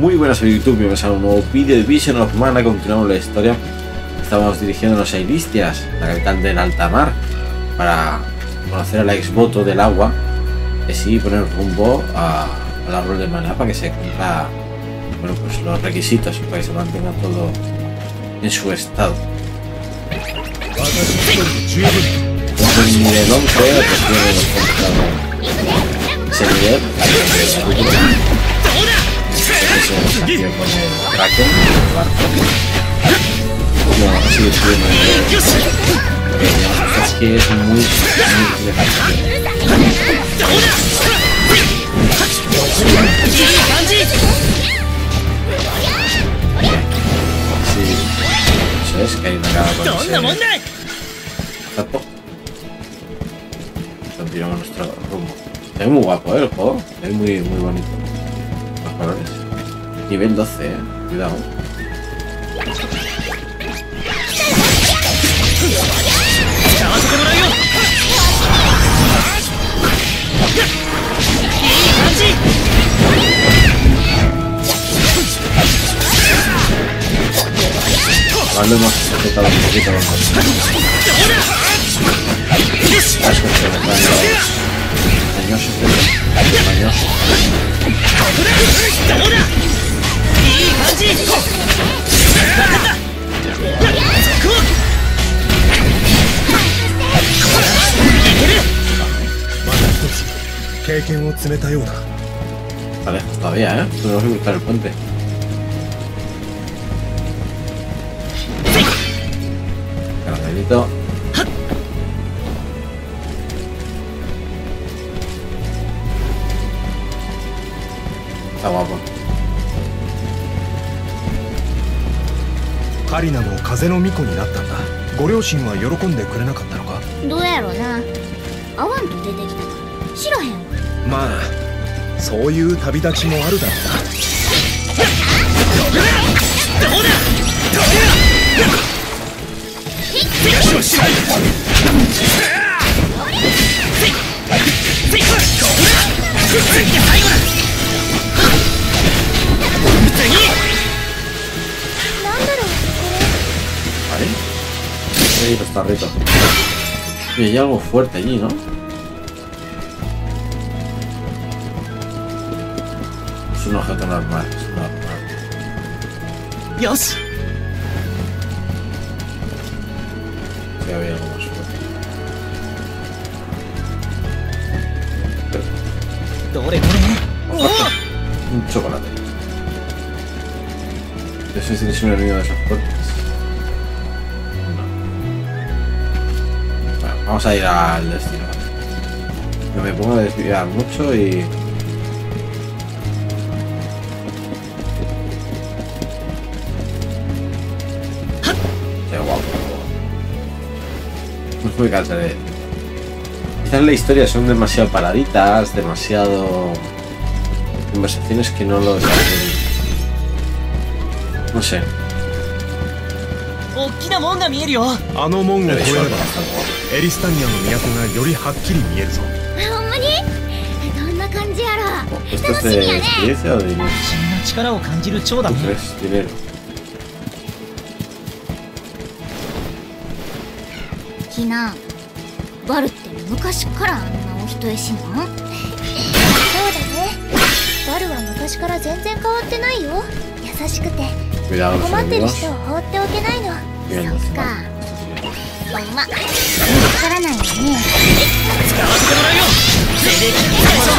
Muy buenas a YouTube, bienvenidos a un nuevo vídeo de Vision of Mana, continuamos la historia. Estamos dirigiéndonos a Ilistias, la capital del alta mar, para conocer a la exvoto del agua y así poner rumbo al árbol de maná para que se cumpla bueno, pues los requisitos y para que se mantenga todo en su estado. El nivel 11 recién hemos encontrado se desafío con el el Es que es muy, muy Sí, eso es, que hay una cara con ese... Continuamos nuestro rumbo. Es muy guapo ¿eh, el juego, es muy, muy bonito. Los colores. Nivel 12, eh. Cuidado. 使わせてもらうよいい感じ Igual lo hemos sujetado un poquito con los どうだよ経験を積めたようだ Vale, todavía, ¿eh? Tenemos que cruzar el puente. Carcelito. Está guapo. カリナも風の巫女になったんだ。ご両親は喜んでくれなかったのか？どうやろな。会わんと出てきたか。ら知らへんわ。まあそういう旅立ちもあるだろうな。なん Ahí los tarritos. Y hay algo fuerte allí, ¿no? Es un objeto normal, es normal. ¡Dios! Que había algo más fuerte. ¿Dore, ¿eh? ¡Oh! Un chocolate. Yo soy si es un enemigo de esos fuertes. vamos a ir al destino. Que me pongo a desviar mucho y. Qué guapo. No me cansaré. Quizás en la historia son demasiado paraditas, demasiado conversaciones que no los hacen. No sé. 大きな門が見えるよあの門を越えれ Eso ば es bastante エリスタニアの都がよりはっきり見えるぞほんまに？どんな感じやろ guapo. ¿Esto 楽しみやね?不思議な力を感じる蝶だ ¿Tú ね.ひなバルって昔からあんなお人よしなんそうだねバルは昔から全然変わってないよ優しくて困ってる.人を放っておけないのそっ.かほんまわからないよね使わせてもらうよ精霊機最初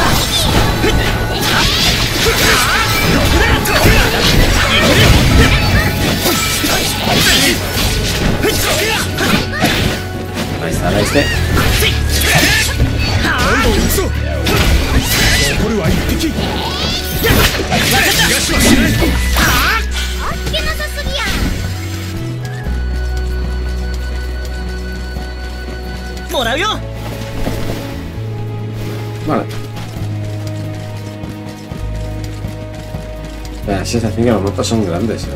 Ahí está, ahí está. 嘘残るは一匹東はしない Vale. La sensación que los mapas son grandes, ¿eh?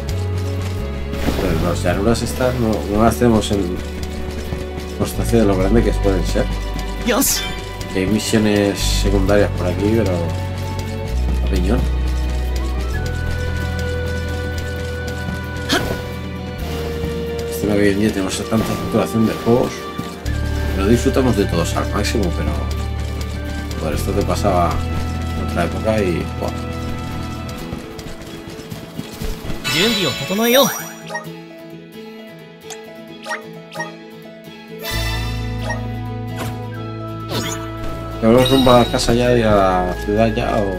Pero las llanuras estas no, no las tenemos en constancia de lo grande que pueden ser. Dios. Hay misiones secundarias por aquí, pero... A piñón. Ah. Estima que tenemos tanta saturación de juegos no disfrutamos de todos al máximo, pero por esto te pasaba en otra época y... Wow. ¿Tenemos rumbo a la casa ya y a la ciudad ya o...?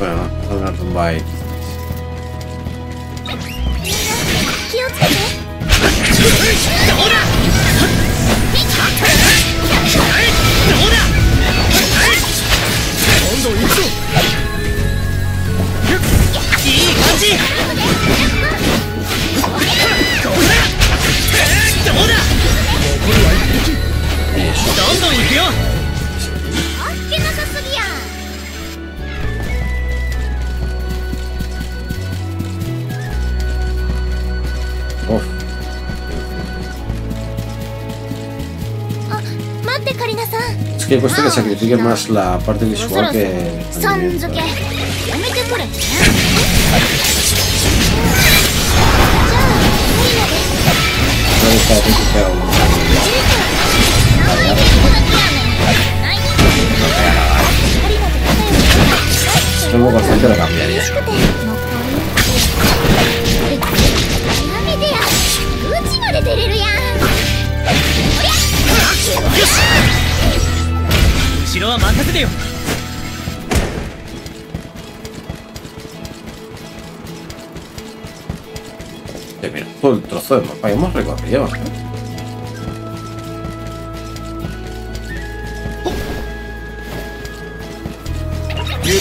Bueno, a rumba ahí. どんどん行くよあっけなさすぎやん Uf, あ待ってカリナさん es que he puesto que sacrifique más la parte visual que. さん el 付 movimiento, け ¿eh? やめてくれじゃあ無理まで No me gusta que sea un- なんでここだけやんないカリナと仲良く Esto luego bastante lo cambiaría. しくて残りやめてやうちまで出るやん後ろは任せてよ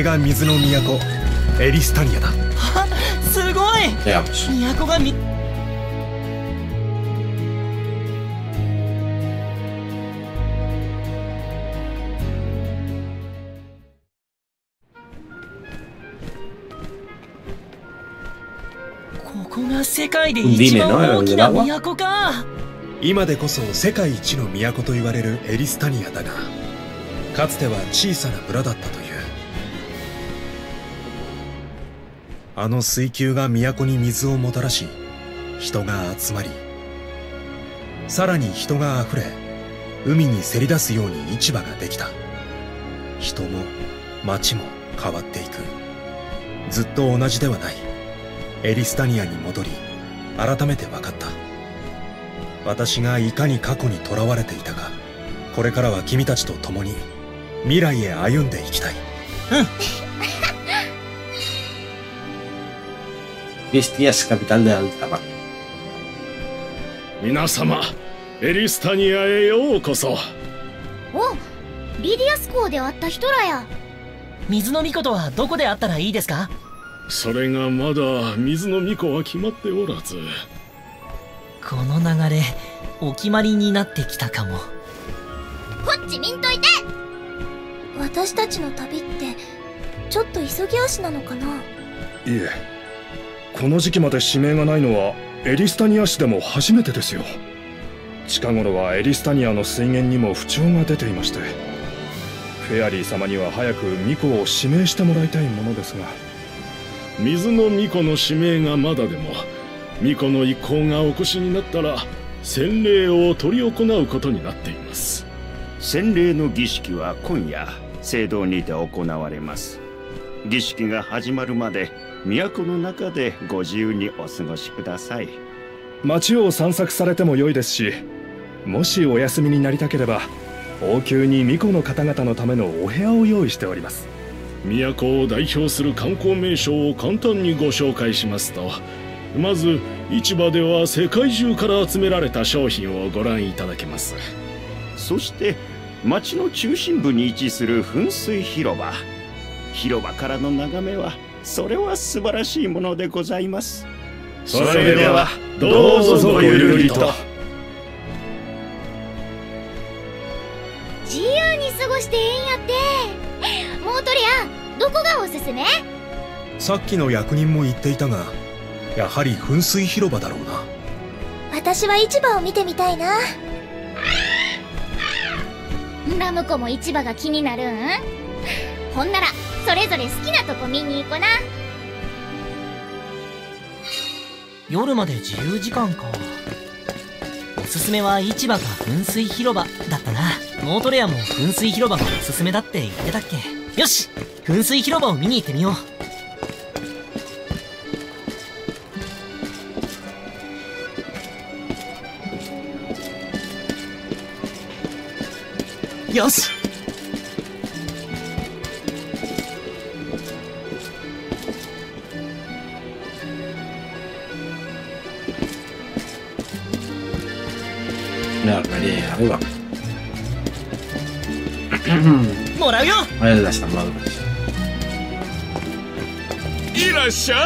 れが水の都エリスタニアだ。すごい.都がみここが世界で一番大きな都か。今でこそ世界一の都と言われるエリスタニアだがかつては小さな村だったとあの水球が都に水をもたらし人が集まりさらに人が溢れ海にせり出すように市場ができた。人も町も変わっていく。ずっと同じではない。エリスタニアに戻り改めて分かった。私がいかに過去にとらわれていたかこれからは君たちと共に未来へ歩んでいきたい。うん。Vistias, capital de Alta Mar. 皆様エリスタニアへようこそ。おリディアス港で会った人らや。水の巫女とはどこで会ったらいいですか？それがまだ水の巫女は決まっておらず。この流れお決まりになってきたかも。こっち見んといて。私たちの旅ってちょっと急ぎ足なのかな？いえこの時期まで指名がないのはエリスタニア市でも初めてですよ。近頃はエリスタニアの水源にも不調が出ていましてフェアリー様には早く巫女を指名してもらいたいものですが水の巫女の指名がまだでも巫女の一行がお越しになったら洗礼を執り行うことになっています。洗礼の儀式は今夜聖堂にて行われます。儀式が始まるまで都の中でご自由にお過ごしください。街を散策されても良いですしもしお休みになりたければ王宮に巫女の方々のためのお部屋を用意しております。都を代表する観光名所を簡単にご紹介しますとまず市場では世界中から集められた商品をご覧いただけます。そして町の中心部に位置する噴水広場。広場からの眺めはそれは素晴らしいものでございます。それではどうぞごゆるりと。自由に過ごしてええんやって。モートレアどこがおすすめ？さっきの役人も言っていたがやはり噴水広場だろうな。私は市場を見てみたいな。ラムコも市場が気になるん？ほんならそれぞれ好きなとこ見に行こな。夜まで自由時間か。おすすめは市場か噴水広場だったな。モートレアも噴水広場がおすすめだって言ってたっけ。よし噴水広場を見に行ってみよう。よし。Ahí arriba. もらうよ A ver las armaduras. いらっしゃ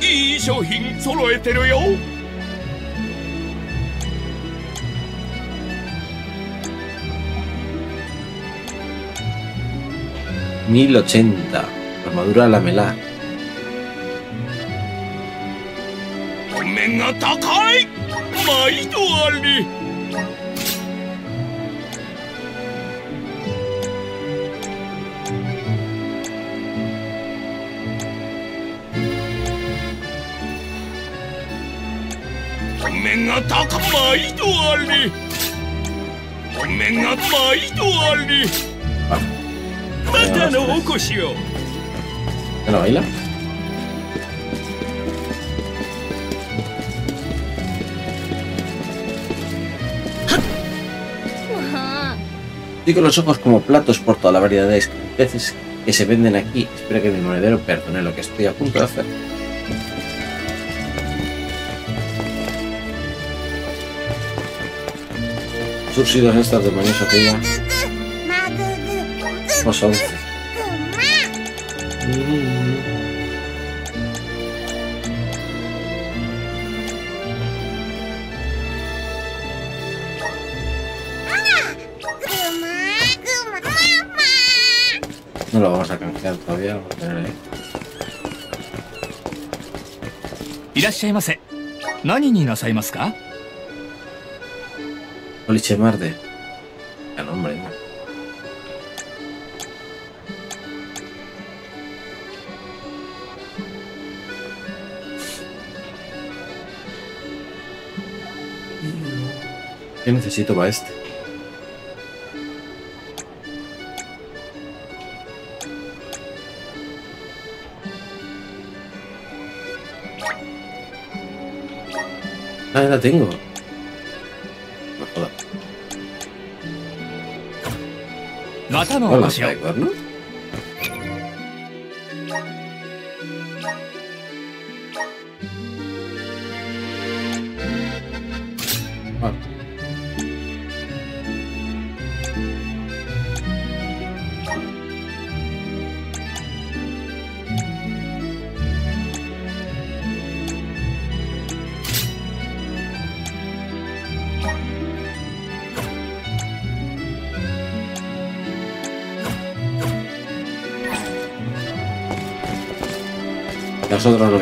いいい商品揃えてるよ 1080. Armadura lamelar. お面が高面が高毎度ありお面が毎度あり Ah, またのお越しを ¿Ya no baila? Y con los ojos como platos por toda la variedad de peces que se venden aquí. Espero que mi monedero perdone lo que estoy a punto de hacer. Sursidos estas de mañosa que ya. Os 11. No lo vamos a canjear todavía. Vamos a tener ahí. いらっしゃいませ何になさいますか Oliche Marde. Ya no, hombre, no. ¿Qué necesito para este? Ah, la tengo. たのお Hola, 越しを nosotros los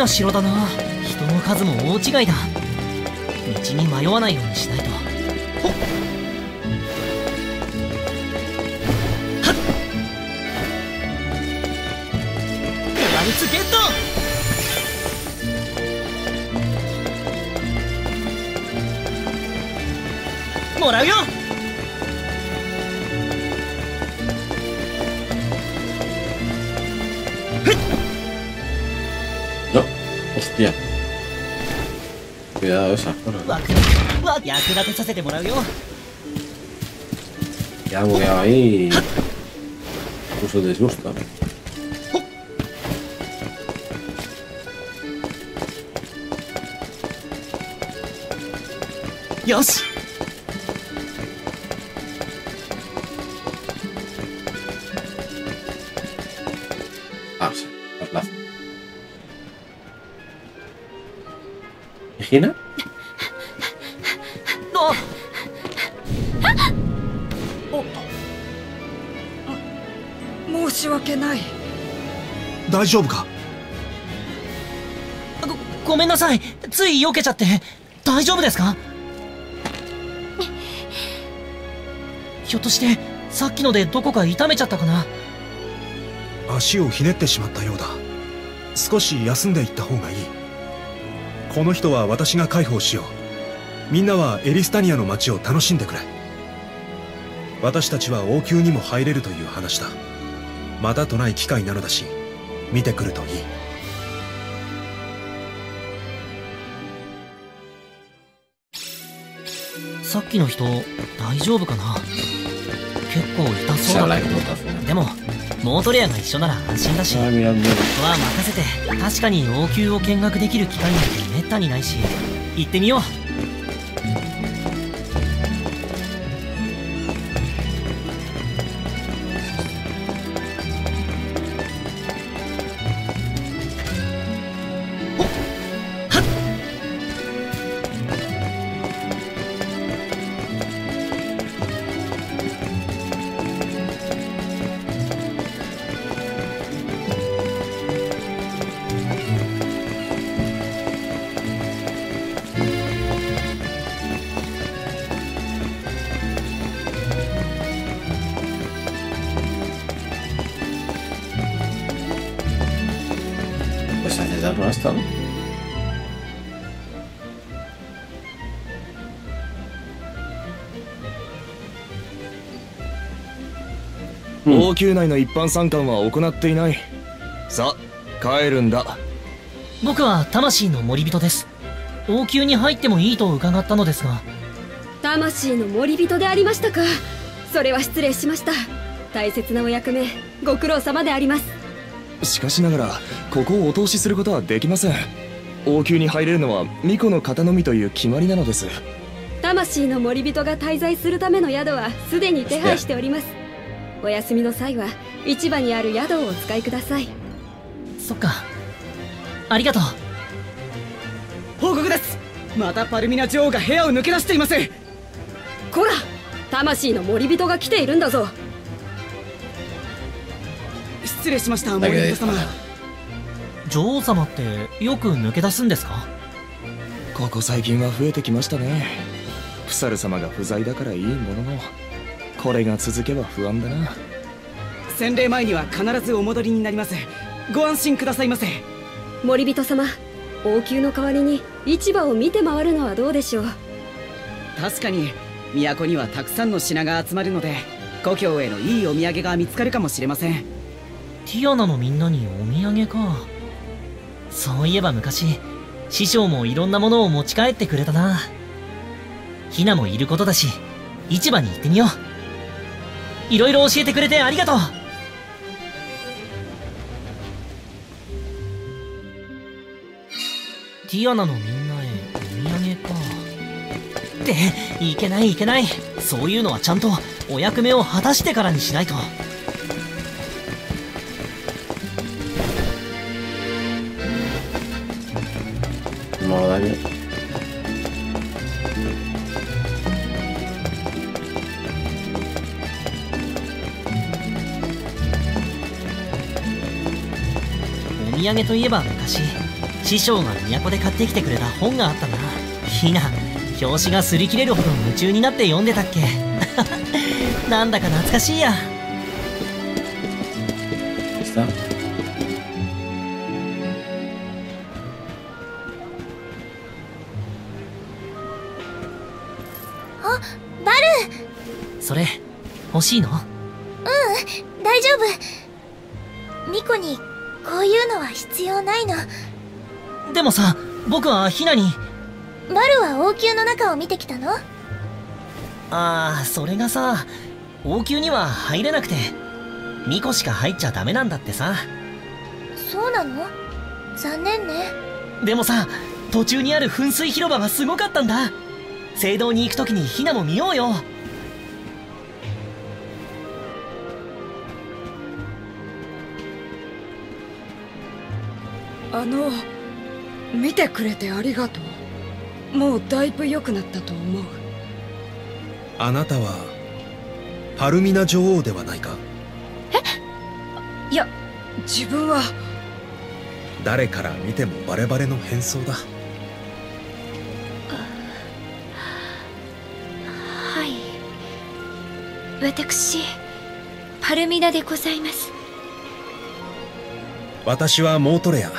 な城だな。人の数も大違いだ。道に迷わないようにしないくわ役立てさせてもらうよ Ya ha bugueado ahí. y Puso disgusto. よ大丈夫か？ごごめんなさい。つい避けちゃって。大丈夫ですか？ひょっとしてさっきのでどこか痛めちゃったかな？足をひねってしまったようだ。少し休んでいった方がいい。この人は私が介抱しよう。みんなはエリスタニアの街を楽しんでくれ。私たちは王宮にも入れるという話だ。またとない機会なのだし見てくるといい。さっきの人大丈夫かな？結構痛そうだけど.でもモートレアが一緒なら安心だし。Ah, el muro. は任せて。確かに王宮を見学できる機会なんてめったにないし。行ってみよう「王宮内の一般参観は行っていない。さあ帰るんだ。僕は魂の森人です。王宮に入ってもいいと伺ったのですが。魂の森人でありましたか。それは失礼しました。大切なお役目ご苦労様であります。しかしながらここをお通しすることはできません。王宮に入れるのは巫女の方のみという決まりなのです。魂の森人が滞在するための宿はすでに手配しておりますお休みの際は市場にある宿をお使いください。そっか。ありがとう。報告です。またパルミナ女王が部屋を抜け出しています。こら魂の森人が来ているんだぞ。失礼しました森人様。女王様ってよく抜け出すんですか？ここ最近は増えてきましたね。プサル様が不在だからいいもののこれが続けば不安だな。洗礼前には必ずお戻りになります。ご安心くださいませ。森人様王宮の代わりに市場を見て回るのはどうでしょう？確かに都にはたくさんの品が集まるので故郷へのいいお土産が見つかるかもしれません。ティアナのみんなにお土産か。そういえば昔師匠もいろんなものを持ち帰ってくれたな。ヒナもいることだし市場に行ってみよういろいろ教えてくれてありがとう。ティアナのみんなへお土産か。っていけないいけない。そういうのはちゃんとお役目を果たしてからにしないと。No daño. お土産といえば昔師匠が都で買ってきてくれた本があったな。ひな表紙が擦り切れるほど夢中になって読んでたっけ。なんだか懐かしいや。está. バそれ欲しいの？でもさ僕はヒナに。バルは王宮の中を見てきたの？ああそれがさ王宮には入れなくてミコしか入っちゃダメなんだってさ。そうなの？残念ね。でもさ途中にある噴水広場がすごかったんだ。聖堂に行く時にヒナも見ようよ。あの見てくれてありがとう。もうだいぶ良くなったと思う。あなたはパルミナ女王ではないか？いや自分は。誰から見てもバレバレの変装だ。はい。私パルミナでございます。私はモートレア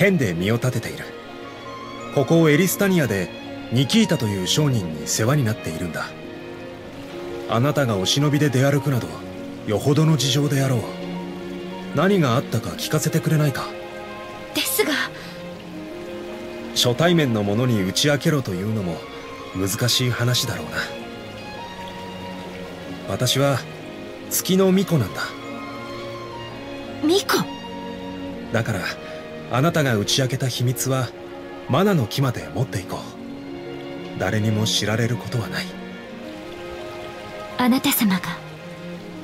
剣で身を立てている。ここエリスタニアでニキータという商人に世話になっているんだ。あなたがお忍びで出歩くなどよほどの事情であろう。何があったか聞かせてくれないか。ですが。初対面の者に打ち明けろというのも難しい話だろうな。私は月の巫女なんだ。ミコだからあなたが打ち明けた秘密はマナの木まで持っていこう。誰にも知られることはない。あなた様が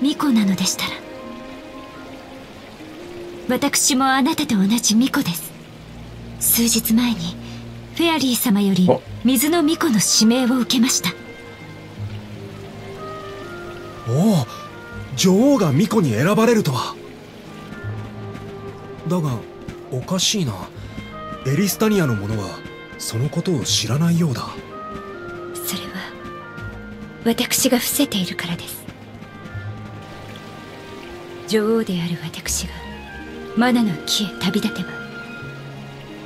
ミコなのでしたら私もあなたと同じミコです。数日前にフェアリー様よりお。水の巫女の指名を受けました。おお女王が巫女に選ばれるとは。だがおかしいな。エリスタニアの者はそのことを知らないようだ。それは私が伏せているからです。女王である私がマナの木へ旅立てば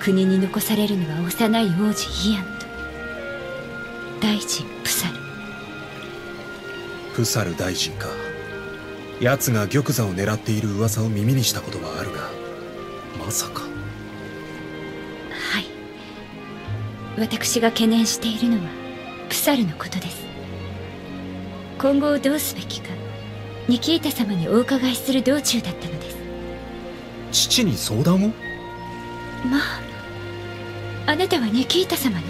国に残されるのは幼い王子イアンと大臣プサル。プサル大臣か。奴が玉座を狙っている噂を耳にしたことはあるがまさか。はい。私が懸念しているのはプサルのことです。今後どうすべきかニキータ様にお伺いする道中だったのです。父に相談を？まああなたはニキータ様の？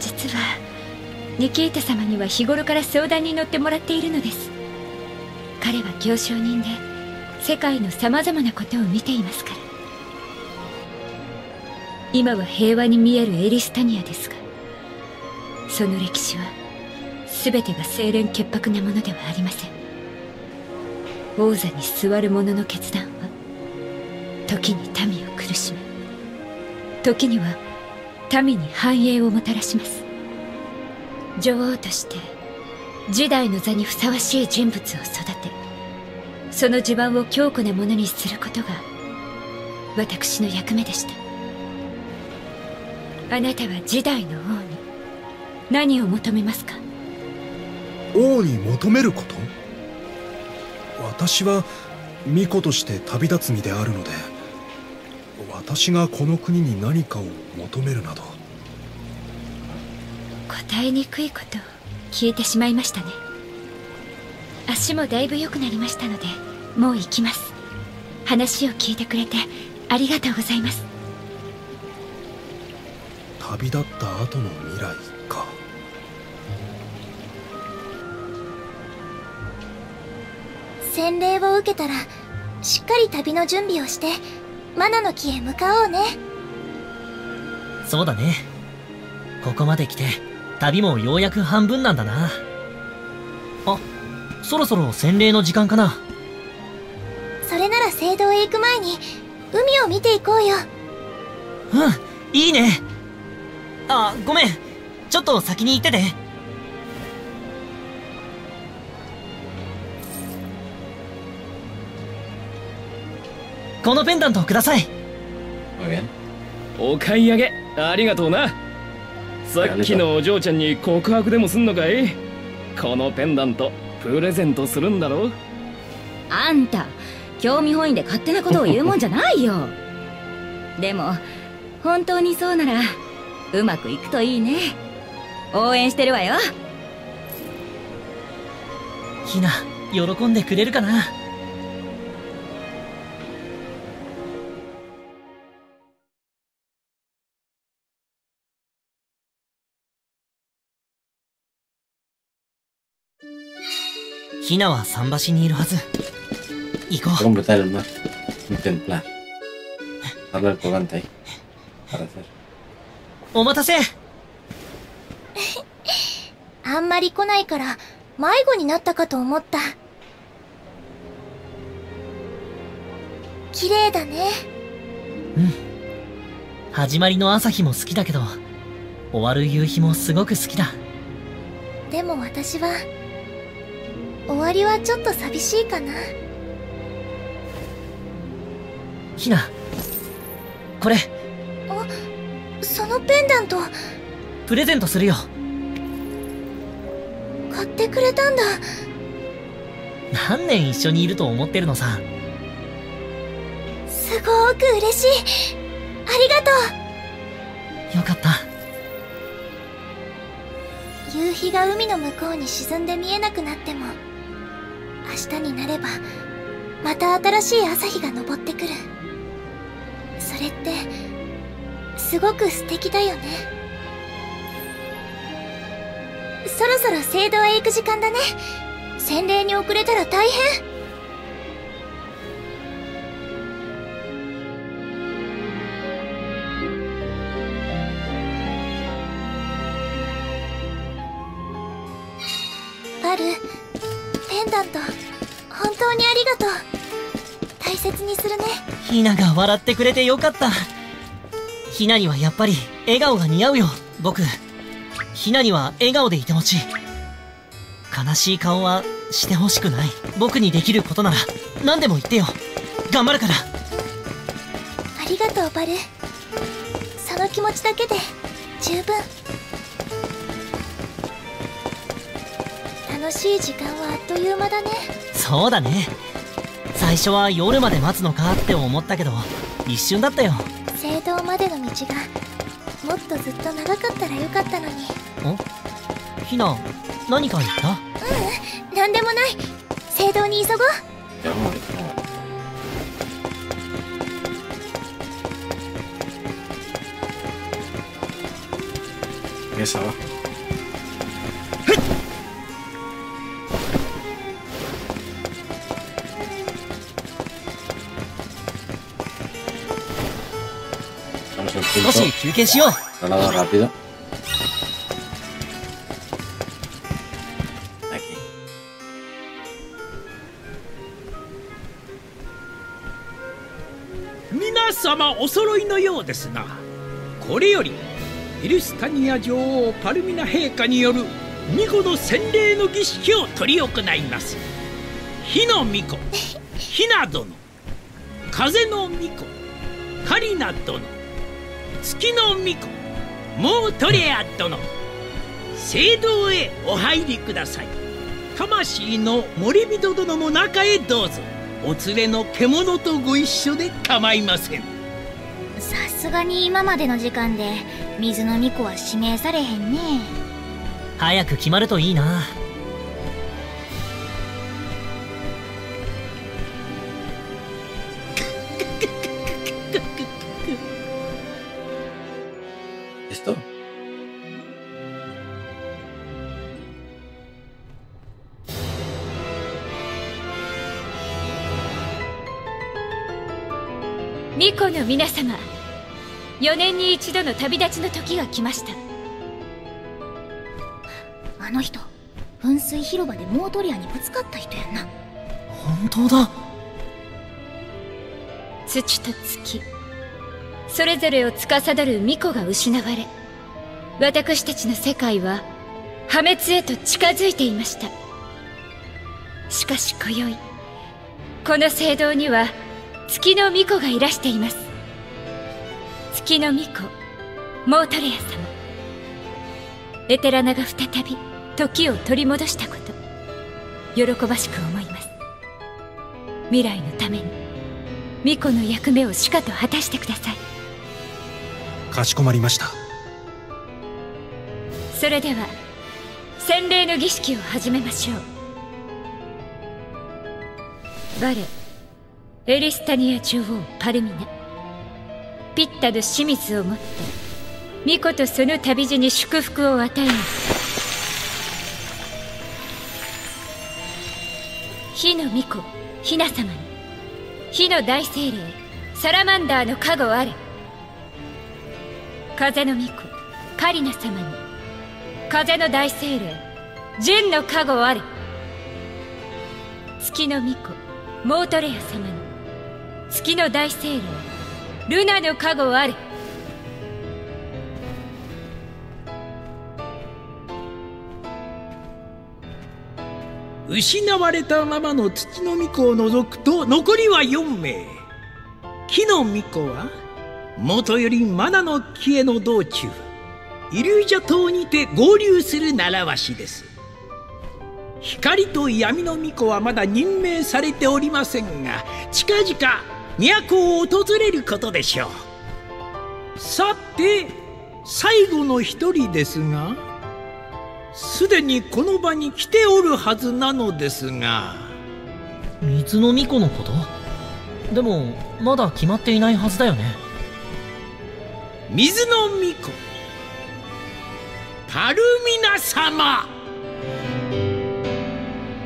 実はニキータ様には日頃から相談に乗ってもらっているのです。彼は行商人で世界の様々なことを見ていますから。今は平和に見えるエリスタニアですがその歴史は全てが清廉潔白なものではありません。王座に座る者の決断は時に民を苦しめ時には民に繁栄をもたらします。女王として時代の座にふさわしい人物を育てその地盤を強固なものにすることが私の役目でした。あなたは時代の王に何を求めますか？王に求めること？私は巫女として旅立つ身であるので私がこの国に何かを求めるなど。答えにくいことを聞いてしまいましたね足もだいぶ良くなりましたのでもう行きます。話を聞いてくれてありがとうございます。旅立った後の未来か。洗礼を受けたらしっかり旅の準備をしてマナの木へ向かおうね。そうだね。ここまで来て旅もようやく半分なんだな。あそろそろ洗礼の時間かな。それなら聖堂へ行く前に海を見ていこうよ。うんいいね。あごめん。ちょっと先に行ってて。このペンダントください.お買い上げ。ありがとうな。さっきのお嬢ちゃんに告白でもすんのかい？このペンダントプレゼントするんだろあんた興味本位で勝手なことを言うもんじゃないよ。でも本当にそうならうまくいくといいね。応援してるわよ。ひな喜んでくれるかな？ひなは桟橋にいるはず行こう completar el mar. Un templar. Darle el colgante ahí. Para hacer. お待たせ あんまり来ないから迷子になったかと思った綺麗だね始まりの朝日も好きだけど終わる夕日もすごく好きだでも私は終わりはちょっと寂しいかな。ひなこれ。そのペンダント。プレゼントするよ。買ってくれたんだ。何年一緒にいると思ってるのさ。すごーく嬉しい。ありがとよかった。う夕日が海の向こうに沈んで見えなくなっても明日になればまた新しい朝日が昇ってくる。それってすごく素敵だよね。そろそろ聖堂へ行く時間だね。洗礼に遅れたら大変。するね。ひなが笑ってくれてよかった。ひなにはやっぱり笑顔が似合うよ。僕ひなには笑顔でいてほしい。悲しい顔はしてほしくない。僕にできることなら何でも言ってよ。頑張るから。ありがとうバル。その気持ちだけで十分。楽しい時間はあっという間だね。そうだね最初は夜まで待つのかって思ったけど一瞬だったよ。聖堂までの道がもっとずっと長かったらよかったのに。ひな何か言った？ううん何でもない。聖堂に急ごう.少.し休憩しよう Traslado rápido. Aquí. 皆様お揃いのようですなこれよりイルスタニア女王パルミナ陛下による巫女の洗礼の儀式を執り行います火の巫女ひな殿風の巫女カリナ殿月の巫女モートレア殿聖堂へお入りください。魂の森人殿も中へどうぞ。お連れの獣とご一緒で構いません。さすがに今までの時間で水の巫女は指名されへんね。早く決まるといいな皆様4年に一度の旅立ちの時が来ました。あの人噴水広場でモートリアにぶつかった人やんな。本当だ。土と月それぞれを司る巫女が失われ私たちの世界は破滅へと近づいていました。しかし今宵この聖堂には月の巫女がいらしています月の巫女モートレア様。エテラナが再び時を取り戻したこと喜ばしく思います。未来のために巫女の役目をしかと果たしてください。かしこまりました。それでは洗礼の儀式を始めましょう。我エリスタニア女王パルミナピッタの清水をもって。巫女とその旅路に祝福を与えます火の巫女ひな様に。火の大精霊サラマンダーの加護あれ。風の巫女カリナ様に。風の大精霊純の加護あれ。月の巫女モートレア様に。月の大精霊ルナの加護あれ失われたままの土の巫女を除くと残りは4名。木の巫女は元よりマナの木への道中。イリュージャ島にて合流する習わしです。光と闇の巫女はまだ任命されておりませんが近々都を訪れることでしょう。さて最後の一人ですがすでにこの場に来ておるはずなのですが水の巫女のこと？でもまだ決まっていないはずだよね。水の巫女パルミナ様。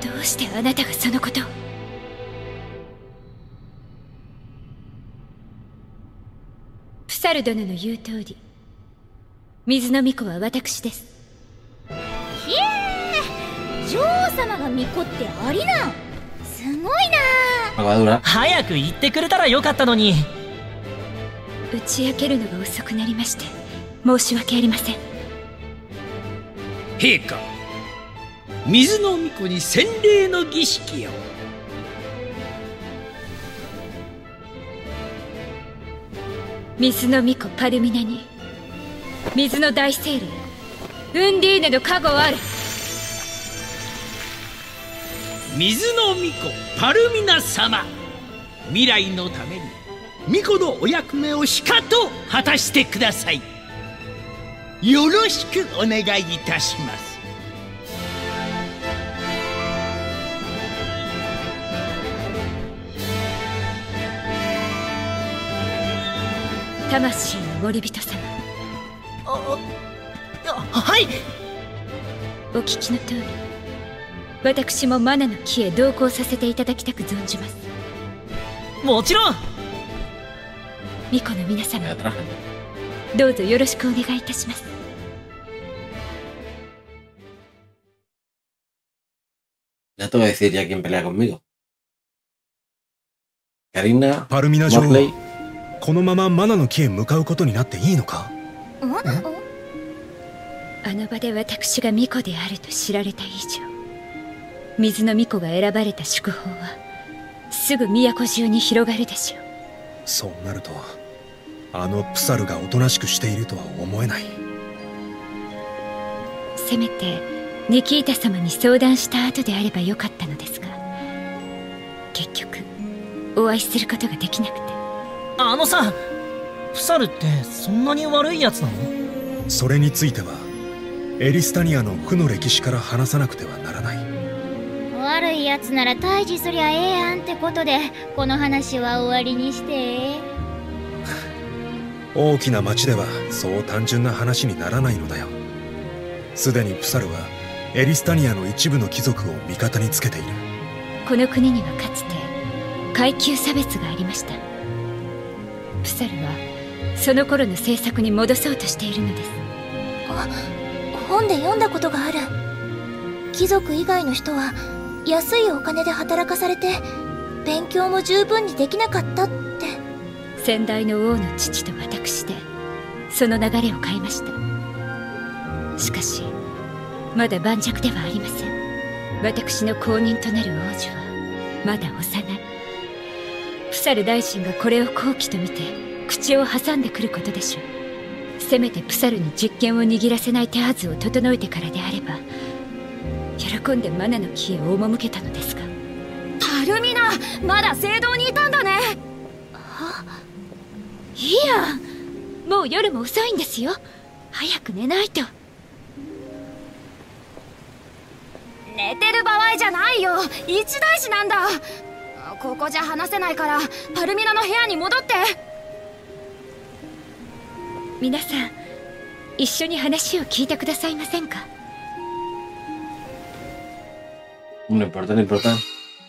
どうしてあなたがそのことを？サル殿の言う通り。水の巫女は私です。ひえ女王様が巫女ってありな。んすごいな。早く言ってくれたらよかったのに。打ち明けるのが遅くなりまして申し訳ありません。陛下水の巫女に洗礼の儀式を水の巫女パルミナに水の大精霊ウンディーネの加護ある。水の巫女パルミナ様未来のために巫女のお役目をしかと果たしてください。よろしくお願いいたします。魂の森人様。はい。お聞きの通り私もマナの木へ同行させていただきたく存じます。もちろん。巫女の皆様どうぞよろしくお願いいたします。パルミナ女王このままマナの木へ向かうことになっていいのか？あの場で私が巫女であると知られた以上水の巫女が選ばれた祝砲はすぐ都中に広がるでしょう。そうなるとあのプサルがおとなしくしているとは思えない。せめてニキータ様に相談した後であればよかったのですが結局お会いすることができなくてあのさプサルってそんなに悪いやつなの？それについてはエリスタニアの負の歴史から話さなくてはならない。悪いやつなら退治すりゃええやんってことでこの話は終わりにして。大きな町ではそう単純な話にならないのだよ。すでにプサルはエリスタニアの一部の貴族を味方につけている。この国にはかつて階級差別がありましたプサルはその頃の政策に戻そうとしているのです。あ本で読んだことがある。貴族以外の人は安いお金で働かされて勉強も十分にできなかったって。先代の王の父と私でその流れを変えました。しかしまだ盤石ではありません。私の後任となる王女はまだ幼いプサル大臣がこれを好機と見て口を挟んでくることでしょう。せめてプサルに実権を握らせない手はずを整えてからであれば喜んでマナの木へ赴けたのですが。パルミナまだ聖堂にいたんだね。いいやもう夜も遅いんですよ。早く寝ないと。寝てる場合じゃないよ。一大事なんだここじゃ話せないからパルミナの部屋に戻って。皆さん一緒に話を聞いてくださいませんか？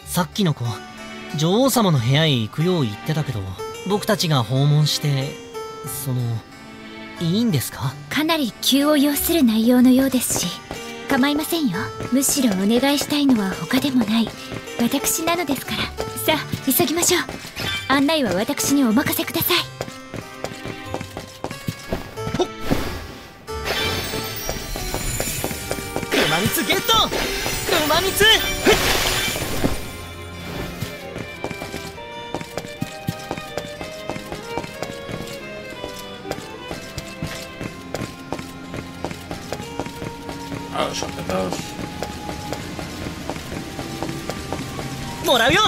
さっきの子女王様の部屋へ行くよう言ってたけど僕たちが訪問してそのいいんですか？かなり急を要する内容のようですし構いませんよ。むしろお願いしたいのは他でもない。私なのですから。さあ急ぎましょう。案内は私にお任せください。馬蜜ゲット。クマミツもらうよ。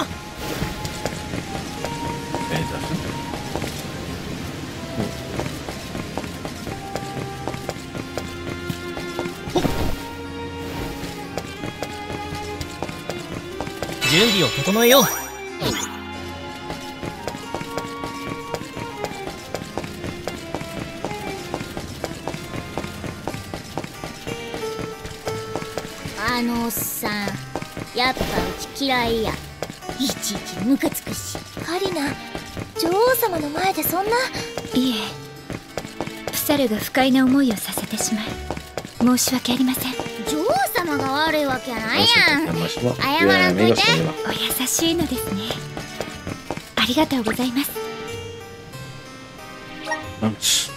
objetos, ¿eh? 準備を整えようやっぱうち嫌いや。いちいちムカつくし。カリナ女王様の前でそんな。いえ。プサルが不快な思いをさせてしまい申し訳ありません。女王様が悪いわけやないやん。謝らんといて.お優しいのですね。ありがとうございます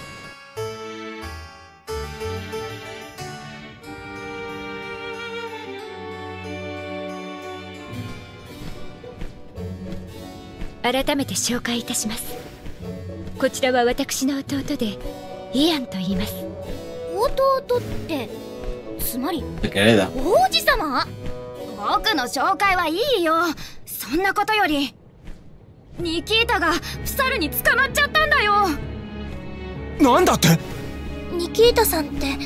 改めて紹介いたします。こちらは私の弟でイアンと言います。弟ってつまり.王子様？僕の紹介はいいよ。そんなことよりニキータがプサルに捕まっちゃったんだよ。なんだって？ニキータさんって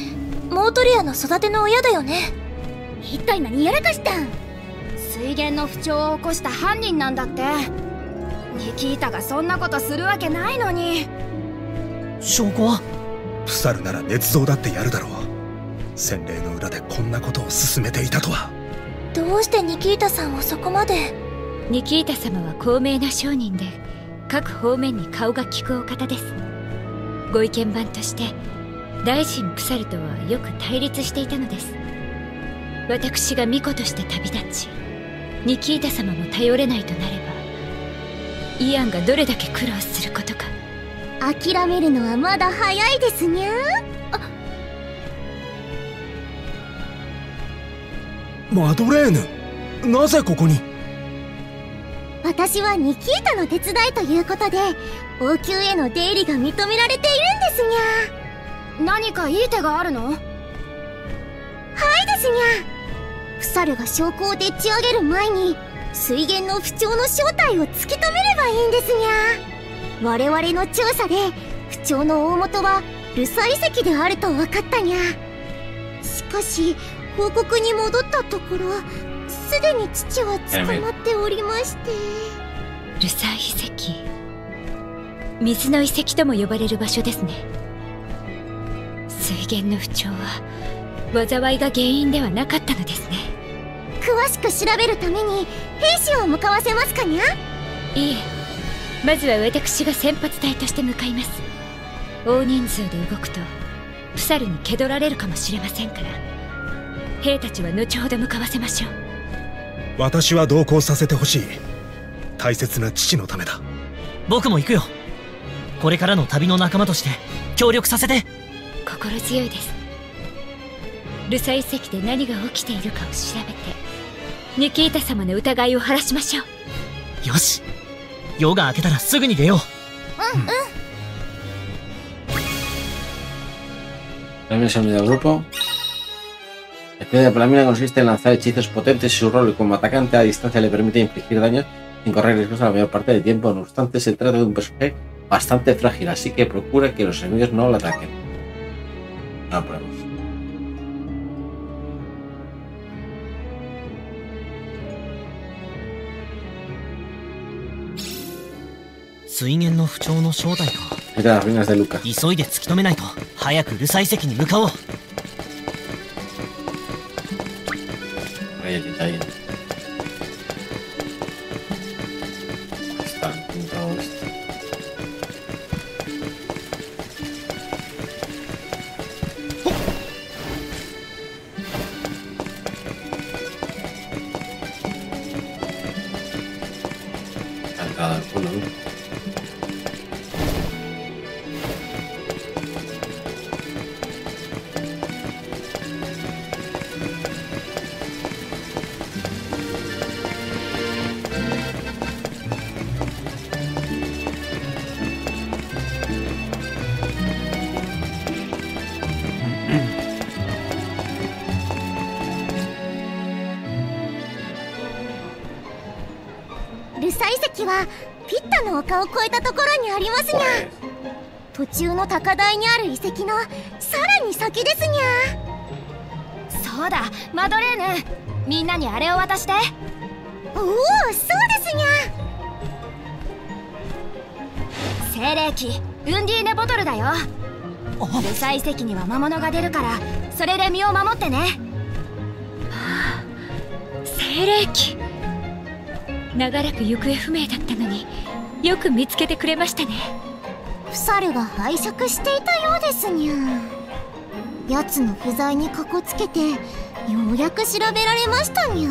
モートリアの育ての親だよね。一体何やらかしたん？水源の不調を起こした犯人なんだってニキータがそんなことするわけないのに。証拠は？プサルなら捏造だってやるだろう。洗礼の裏でこんなことを進めていたとは。どうしてニキータさんをそこまで？ニキータ様は高名な商人で各方面に顔が利くお方です。ご意見番として大臣プサルとはよく対立していたのです。私が巫女として旅立ちニキータ様も頼れないとなればイアンがどれだけ苦労することか。諦めるのはまだ早いですにゃマドレーヌなぜここに？私はニキータの手伝いということで王宮への出入りが認められているんですにゃ何かいい手があるの？はいですにゃプサルが証拠をでっち上げる前に水源の不調の正体を突き止めればいいんですにゃ。我々の調査で不調の大元はルサ遺跡であると分かったにゃ。しかし報告に戻ったところすでに父は捕まっておりまして。ルサ遺跡。水の遺跡とも呼ばれる場所ですね。水源の不調は災いが原因ではなかったのですね。詳しく調べるために兵士を向かわせますかにゃ？いえまずは私が先発隊として向かいます。大人数で動くとプサルに蹴取られるかもしれませんから。兵たちは後ほど向かわせましょう。私は同行させてほしい。大切な父のためだ。僕も行くよ。これからの旅の仲間として協力させて。心強いです。ルサ遺跡で何が起きているかを調べてニキータ様の疑いを晴らしましょうよし夜が明けたらすぐに出よううんうん También se ha unido al grupo. El poder de Palamina consiste en lanzar hechizos potentes y su rol como atacante a distancia le permite infligir daños sin correr riesgos a la mayor parte del tiempo. No obstante, se trata de un personaje bastante frágil, así que procura que los enemigos no la ataquen. No 水源の不調の正体か.急いで突き止めないと早くルサ遺跡に向かおうの高台にある遺跡のさらに先ですにゃ。そうだマドレーヌ。みんなにあれを渡して。おおそうですにゃ。精霊機ウンディーネボトルだよ。ルサ遺跡には魔物が出るからそれで身を守ってね。精霊機。長らく行方不明だったのによく見つけてくれましたねフサルが拝借していたようですにゃ奴の不在にかこつけてようやく調べられましたにゃ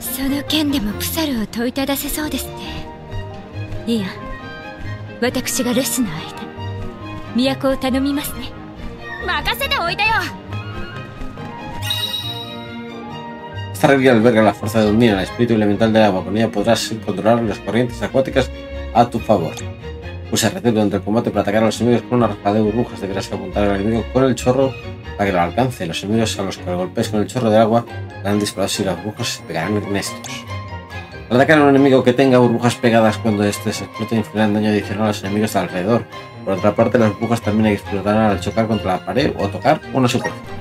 その件でもプサルを問いただせそうですねいや私が留守の間都を頼みますね任せておいてよ Esta reliquia alberga la fuerza de Undina, el espíritu elemental del agua. Con ella podrás controlar las corrientes acuáticas a tu favor. Usa R3 durante el combate para atacar a los enemigos con una raspada de burbujas. Deberás apuntar al enemigo con el chorro para que lo alcance. Los enemigos a los que golpees con el chorro de agua darán disparados y las burbujas se pegarán en estos. Al atacar a un enemigo que tenga burbujas pegadas cuando este se explote infligirán daño adicional a los enemigos de alrededor. Por otra parte, las burbujas también explotarán al chocar contra la pared o tocar una superficie.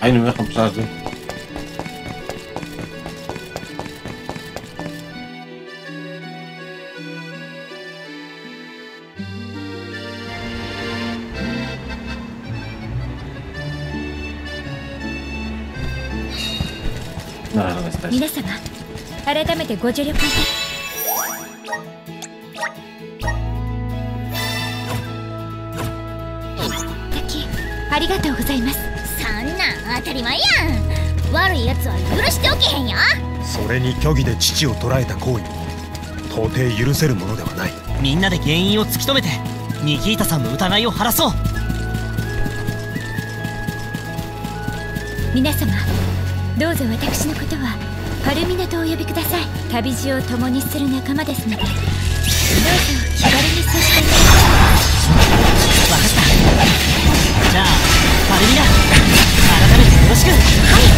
Ay, no me dejan pasar así. 皆様改めてご助力いた滝ありがとうございます。そんなん当たり前やん。悪い奴は許しておけへんよ。それに虚偽で父を捕らえた行為到底許せるものではない。みんなで原因を突き止めてニキータさんの疑いを晴らそう。皆様どうぞ私のことはパルミナとお呼びください。旅路を共にする仲間ですので。どうぞ気軽に接してわかった。じゃあパルミナ改めてよろしく。はい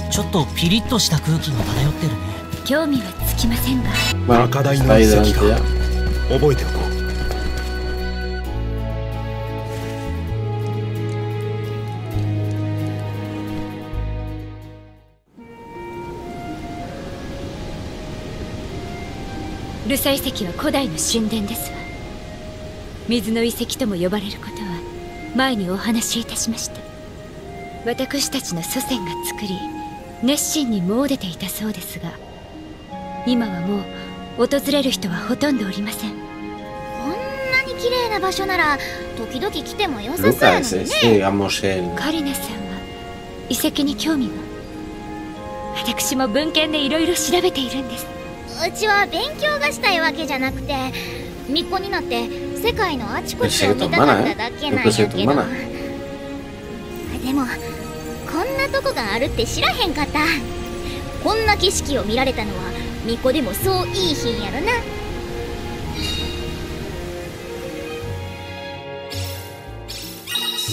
ちょっとピリッとした空気が漂ってるね。興味はつきませんが、まあ、赤台の遺跡か。覚えておこう。ルサ遺跡は古代の神殿ですわ。水の遺跡とも呼ばれることは前にお話しいたしました。私たちの祖先が作り熱心に詣でていたそうですが今はもう訪れる人はほとんどおりません。こんなに綺麗な場所なら時々来ても良さそうやのにね。カリナさんは遺跡に興味が私も文献でいろいろ調べているんです。うちは勉強がしたいわけじゃなくて巫女になって世界のあちこちを見たかっただけなんやけど。でもこんなとこがあるって知らへんかった。こんな景色を見られたのは巫女でもそういい日やろな。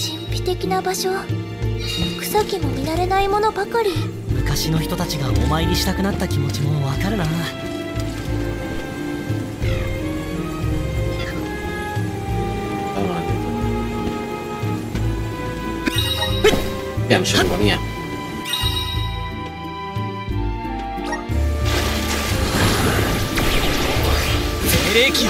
神秘的な場所。草木も見慣れないものばかり。昔の人たちがお参りしたくなった気持ちもわかるな pian sinfonia. Erekio!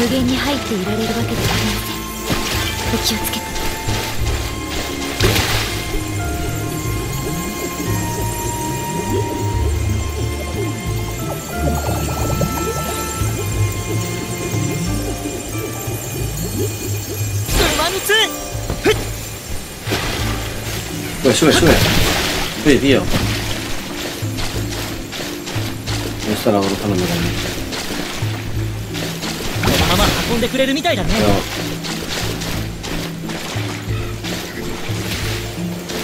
無限に入っていられるわけではありません。お気をつけて。ス上上上对 tío no está la bruja no me da このまま運んでくれるみたいだね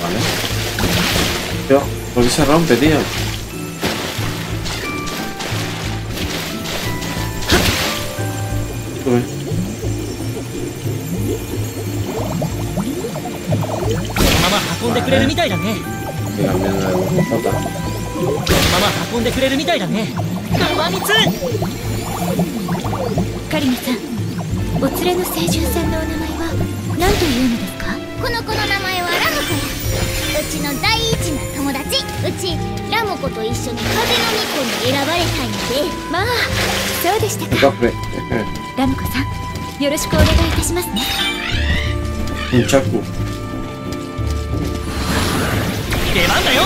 Vale. Tío, ¿por qué se rompe, tío? Sube. 運んでくれるみたいだねこのまま運んでくれるみたいだね。上光カリナさんお連れの清純さんのお名前は何というのですか？この子の名前はラムコ。やうちの大事な友達。うちラモコと一緒に風の巫女に選ばれたんやで。まあそうでしたか。ラムコさんよろしくお願いいたしますね。Un chaco. 出番だよ。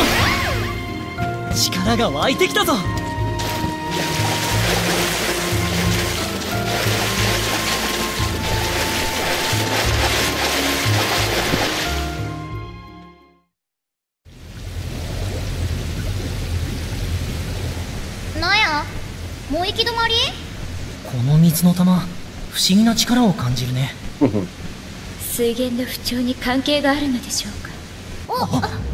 力が湧いてきたぞ。なんや？もう行き止まり？この水の玉不思議な力を感じるね。水源の不調に関係があるのでしょうか？あ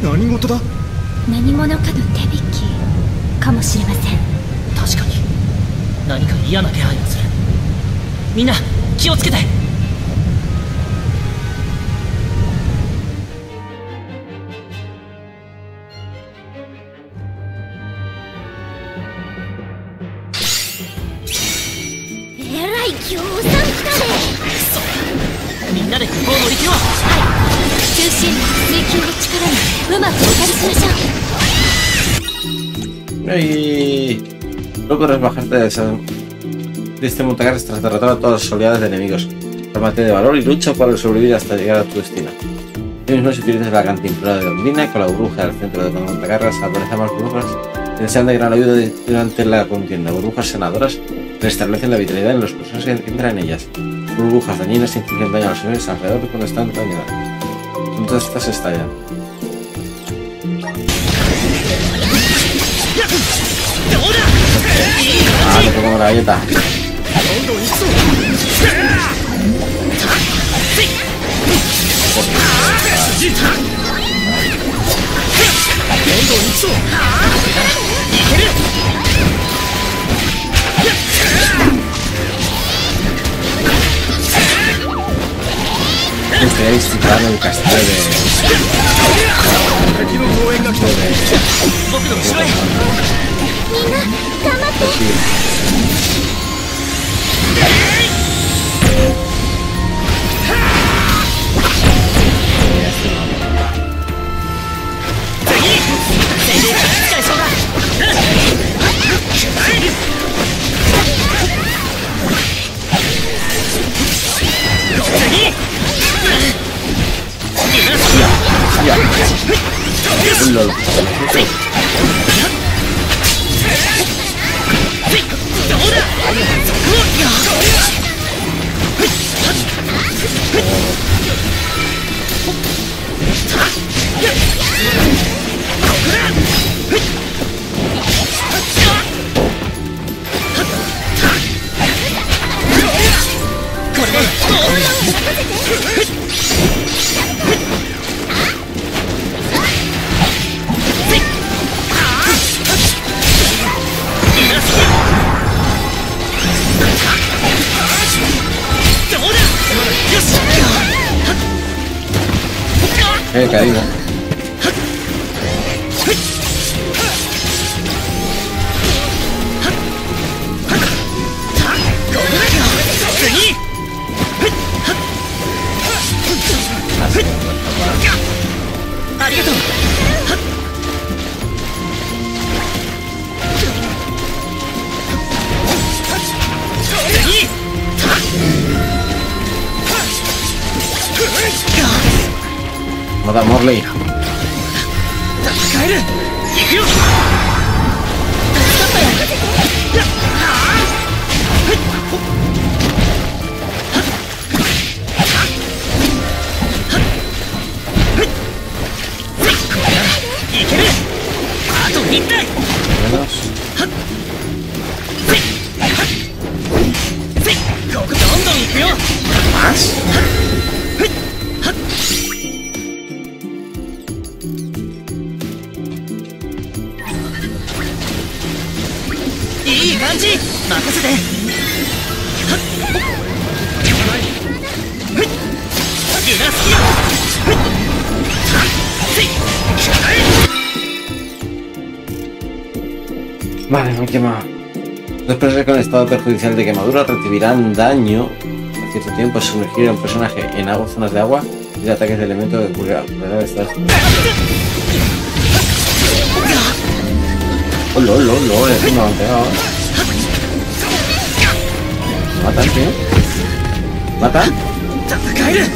何事だ？何者かの手引きかもしれません。確かに。何か嫌な気配をする。みんな気をつけて。えらい餃子来たね。みんなでここを乗り切ろう、はい中心水球の力にうまくお借りしましょう Y no podrás bajarte de, esa- de este montacargas tras derrotar a todas las oleadas de enemigos. Ármate de valor y lucha para sobrevivir hasta llegar a tu destino. Tú mismo si utilizas la cantimplora de Ondina con la burbuja del centro de montacargas aparece más burbujas que sean de gran ayuda de- durante la contienda. Burbujas sanadoras restablecen la vitalidad en los personajes que entran en ellas. Burbujas dañinas infligen daño a los enemigos alrededor cuando están dañadas. Entonces estas estallan. Ah, le pongo la galleta. 僕やりすぎたのかしたで。僕の後ろへみんな頑張って次精霊機使えそうだ。Eh, caído. de quemadura recibirán daño a cierto tiempo si sumergir un personaje en agua, zonas de agua y de ataques de elementos de curar. Oh, lo, lo, lo, es un Mata, tío. Mata.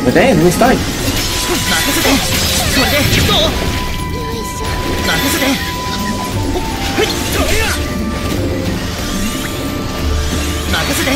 Vete, ¿dónde? 任せて。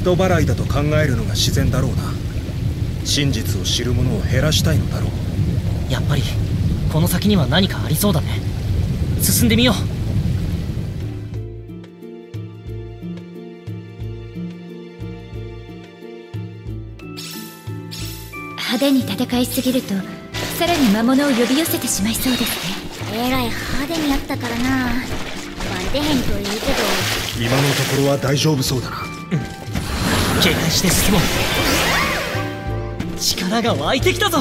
人払いだと考えるのが自然だろうな。真実を知る者を減らしたいのだろう。やっぱりこの先には何かありそうだね。進んでみよう。派手に戦いすぎるとさらに魔物を呼び寄せてしまいそうですね。えらい派手にやったからな。バレてへんと言うけど。今のところは大丈夫そうだな警戒して進もう力が湧いてきたぞ。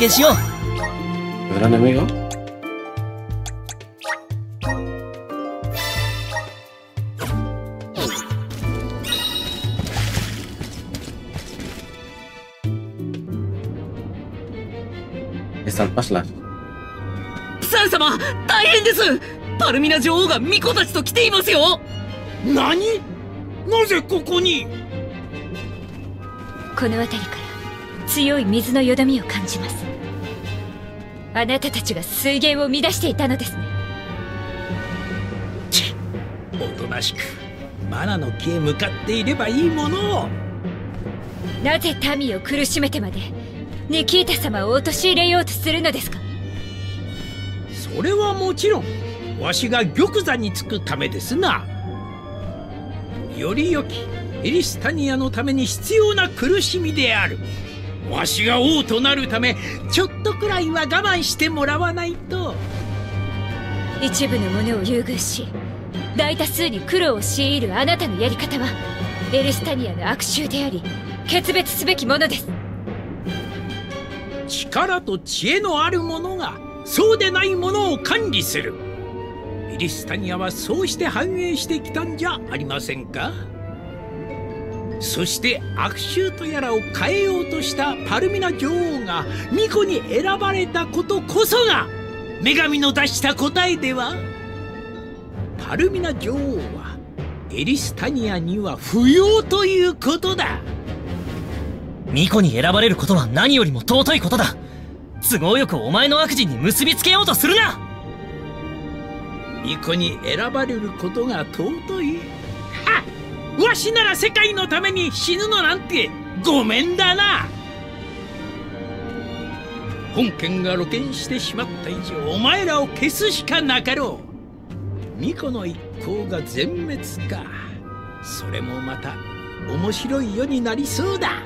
少しよう。サル様大変です。パルミナ女王が巫女たちと来ていますよ。何？なぜここに？この辺りから強い水のよどみを感じますあなたたちが水源を乱していたのですね。おとなしくマナの木へ向かっていればいいものを。なぜ民を苦しめてまでニキータ様を陥れようとするのですか？それはもちろんわしが玉座につくためですな。より良きエリスタニアのために必要な苦しみであるわしが王となるためちょっとくらいは我慢してもらわないと。一部の者を優遇し大多数に苦労を強いるあなたのやり方はエリスタニアの悪臭であり決別すべきものです。力と知恵のある者がそうでない者を管理する。エリスタニアはそうして繁栄してきたんじゃありませんか？そして悪臭とやらを変えようとしたパルミナ女王が巫女に選ばれたことこそが女神の出した答えではパルミナ女王はエリスタニアには不要ということだ。巫女に選ばれることは何よりも尊いことだ。都合よくお前の悪事に結びつけようとするな。巫女に選ばれることが尊いわしなら世界のために死ぬのなんてごめんだな。本件が露見してしまった以上お前らを消すしかなかろう。巫女の一行が全滅か。それもまた面白い世になりそうだ。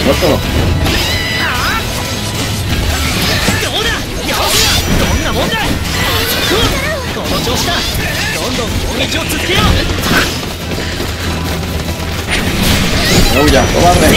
しまったどどんなもんだこの調子だどんどん攻撃を続けよう。おじゃ止まんね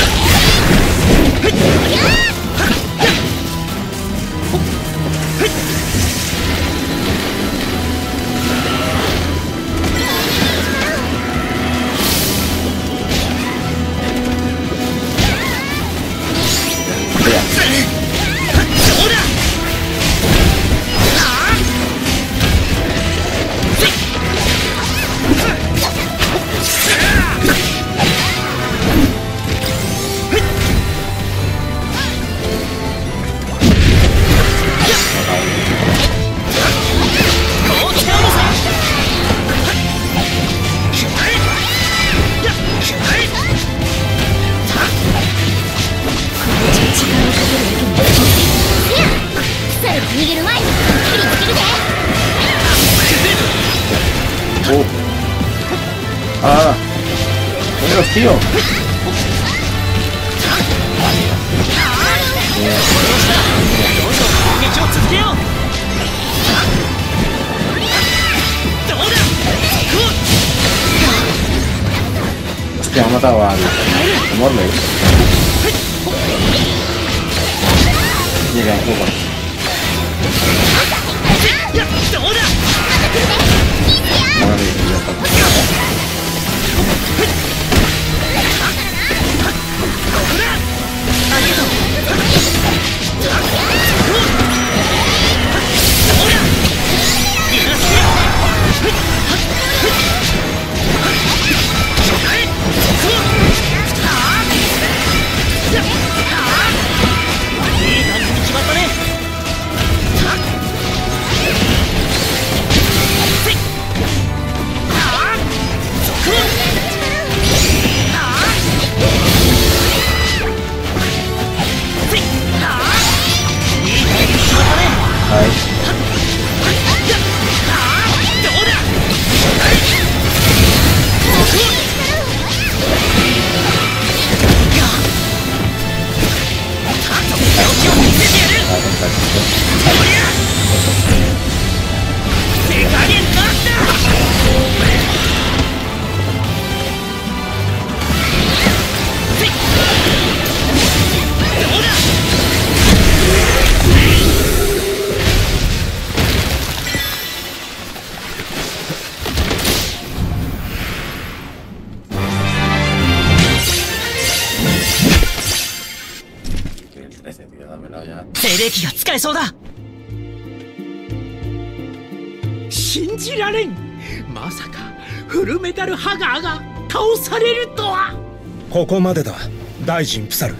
ここまでだ。大臣プサル。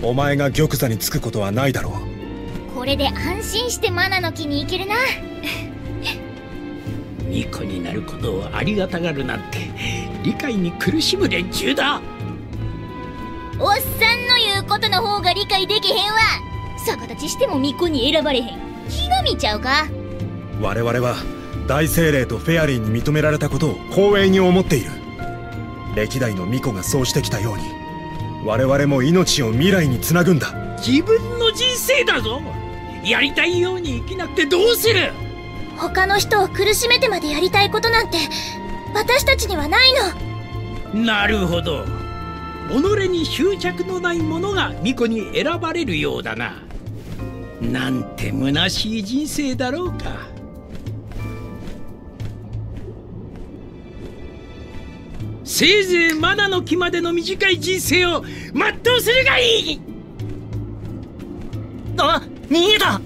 お前が玉座につくことはないだろう。これで安心してマナの木に行けるな。巫女になることをありがたがるなんて理解に苦しむ連中だ。おっさんの言うことの方が理解できへんわ。逆立ちしても巫女に選ばれへん。気が見ちゃうか。我々は大精霊とフェアリーに認められたことを光栄に思っている歴代の巫女がそうしてきたように我々も命を未来につなぐんだ。自分の人生だぞ。やりたいように生きなくてどうする。他の人を苦しめてまでやりたいことなんて私たちにはないの。なるほど。己に執着のない者が巫女に選ばれるようだな。なんて虚しい人生だろうかせいぜいマナの木までの短い人生を全うするがいい！あ逃げた！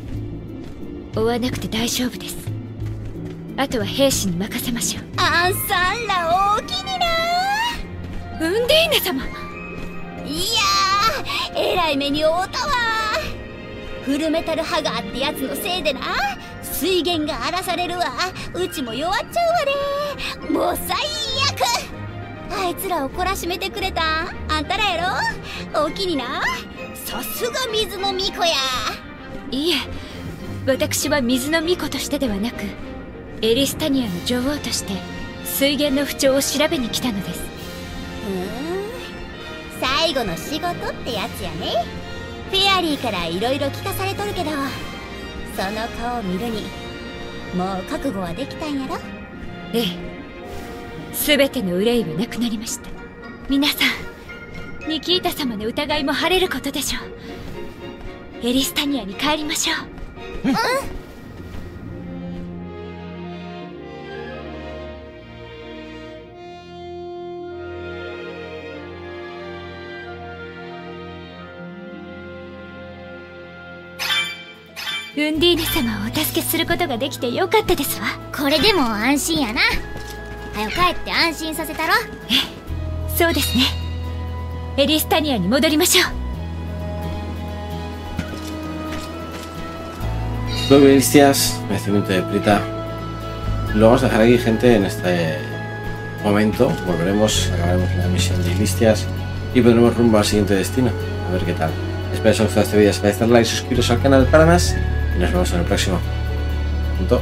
追わなくて大丈夫です。あとは兵士に任せましょう。アンサンら大きにな。ウンディーナ様。いやーえらい目に遭うたわ。フルメタルハガーってやつのせいでな。水源が荒らされるわ。うちも弱っちゃうわね。もう最悪あいつらを懲らしめてくれた。あんたらやろ。おきにな。さすが水の巫女や。いえ私は水の巫女としてではなくエリスタニアの女王として水源の不調を調べに来たのです。ふん。最後の仕事ってやつやね。フェアリーから色々聞かされとるけどその顔を見るにもう覚悟はできたんやろ。ええ全ての憂いはなくなりました。皆さんニキータ様の疑いも晴れることでしょう。エリスタニアに帰りましょう。うん。ウンディーネ様をお助けすることができてよかったですわこれでも安心やなはよ帰って安心させたろええそうですねエリスタニアに戻りましょう Luego Elistias, vencimiento de Prita. Lo vamos a dejar aquí, gente, en este momento. Volveremos, acabaremos la misión de Elistias y pondremos rumbo al siguiente destino. A ver qué tal. Espero que os haya gustado este vídeo. Si like, suscribiros al canal para más y nos vemos en el próximo. Punto.